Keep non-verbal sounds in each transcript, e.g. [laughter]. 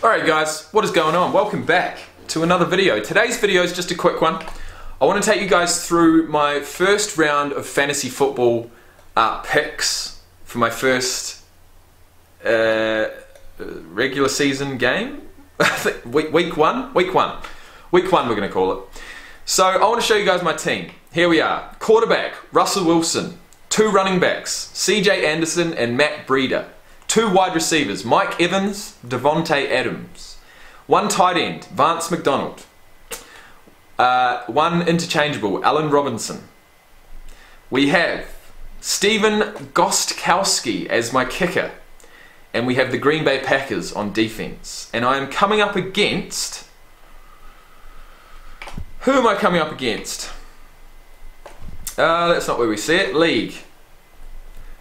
Alright guys, what is going on? Welcome back to another video. Today's video is just a quick one. I want to take you guys through my first round of fantasy football uh, picks for my first uh, regular season game. [laughs] week, week one? Week one. Week one we're going to call it. So I want to show you guys my team. Here we are. Quarterback, Russell Wilson. Two running backs, CJ Anderson and Matt Breida. Two wide receivers, Mike Evans, Davante Adams. One tight end, Vance McDonald. Uh, one interchangeable, Allen Robinson. We have Stephen Gostkowski as my kicker. And we have the Green Bay Packers on defense. And I am coming up against. Who am I coming up against? Uh, that's not where we see it. League.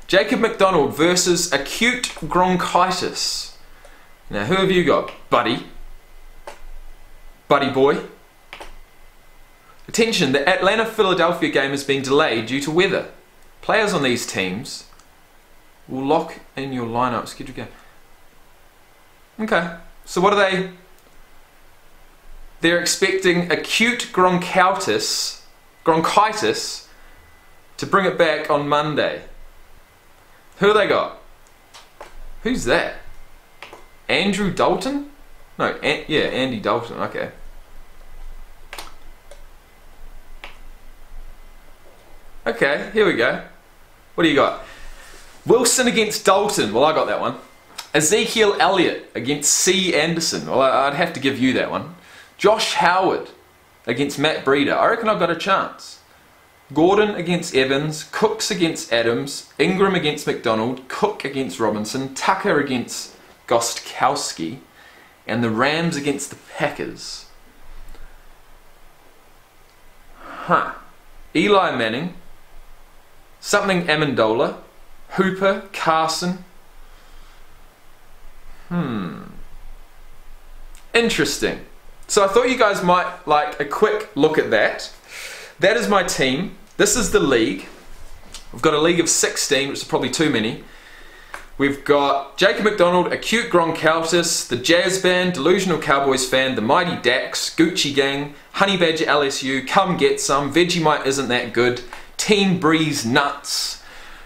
Jacob McDonald versus acute bronchitis. Now, who have you got? Buddy. Buddy boy. Attention, the Atlanta Philadelphia game has been delayed due to weather. Players on these teams will lock in your lineup schedule game. Okay, so what are they? They're expecting acute bronchitis, bronchitis to bring it back on Monday. Who they got? Who's that? Andrew Dalton? No, yeah, Andy Dalton, okay. Okay, here we go. What do you got? Wilson against Dalton. Well, I got that one. Ezekiel Elliott against C. Anderson. Well, I'd have to give you that one. Josh Howard against Matt Breida. I reckon I've got a chance. Gordon against Evans, Cooks against Adams, Ingram against McDonald, Cook against Robinson, Tucker against Gostkowski, and the Rams against the Packers. Huh. Eli Manning, something Amendola, Hooper, Carson. Hmm. Interesting. So I thought you guys might like a quick look at that. That is my team. This is the league. We've got a league of 16, which is probably too many. We've got Jacob McDonald, Acute Gronkowtis, the Jazz Band, Delusional Cowboys Fan, the Mighty Dax, Gucci Gang, Honey Badger LSU, Come Get Some, Vegemite Isn't That Good, Team Breeze Nuts,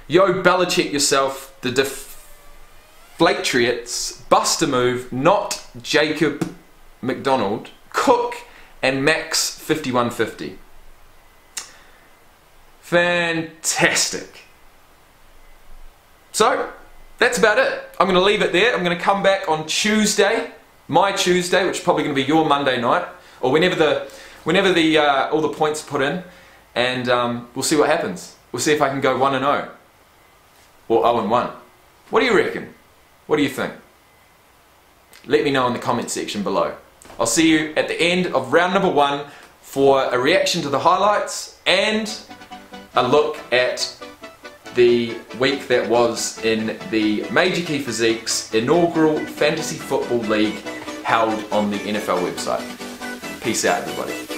Yo Belichick Yourself, the Deflatriots, Buster Move, Not Jacob McDonald, Cook, and Max 5150. Fantastic. So, that's about it. I'm going to leave it there. I'm going to come back on Tuesday, my Tuesday, which is probably going to be your Monday night, or whenever the whenever the uh, all the points are put in, and um, we'll see what happens. We'll see if I can go one and zero, oh, or zero and one. What do you reckon? What do you think? Let me know in the comment section below. I'll see you at the end of round number one for a reaction to the highlights and a look at the week that was in the Major Key Physiques inaugural Fantasy Football League held on the NFL website. Peace out, everybody.